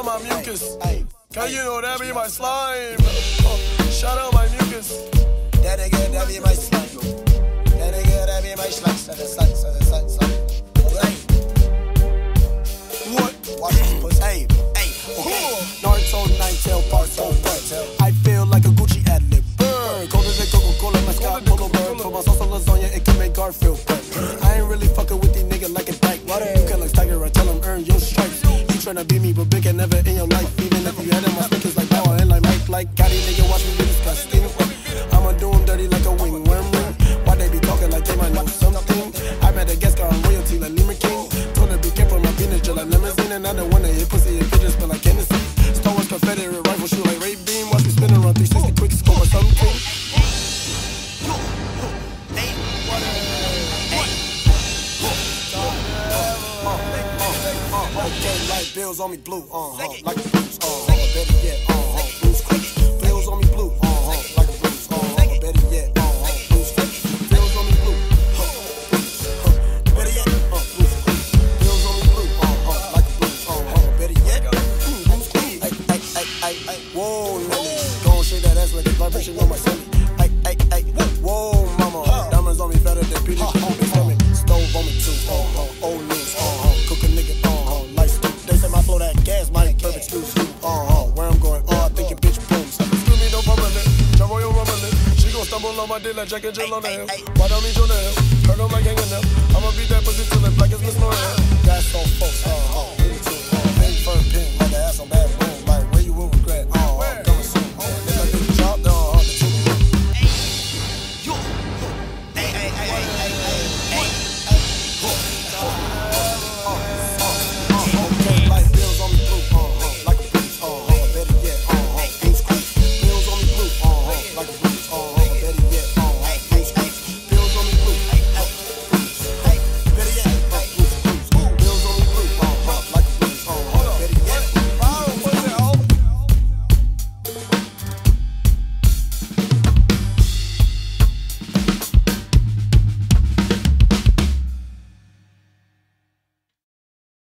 out my mucus. Cause you know that be my slime. Uh, shout out my mucus. That nigga, that be my slime. That nigga, that be my slime. Slime, slime, slime, slime, slime. What? Watch this pussy. Hey, hey. Naruto, nine tail, part two. I feel like a Gucci ad lib. Colder than Coca Cola, my Scott Polo bird. Put my sauce on lasagna, it can make Garfield. I ain't really fucking with these niggas like a dyke. You can like Tiger, I tell him tryna beat me, but big and never in your life. Even if you had in my speakers like power and like Mike, like Gotti, nigga, watch me be disgusting. I'ma do 'em dirty like a wing worm. Why they be talking like they might know something? I met a guest car on royalty like Lima King. Told her be careful, my penis just like limousine. And I don't wanna hit pussy it just smell like Hennessy. Star Wars Confederate rifle shoot like bills on me blue, uh huh, like a blues, uh huh, better yet, uh huh, blues clues. Bills on me blue, uh huh, like a blues, uh huh, better yet, uh huh, blues clues. Bills on me blue, huh, blues, huh, better yet, uh, blues clues. Bills on me blue, uh huh, like a blues, uh huh, better yet, blues clues. Ay, ay, ay, ay, ay. Whoa, nigga, gon' shake that ass like a vibration on my stomach. My dick like Jack and Jill on the hill. Why don't me Jonah Hill? Hurt 'em like hanging up. I'ma beat that pussy till it black as Miss Moran.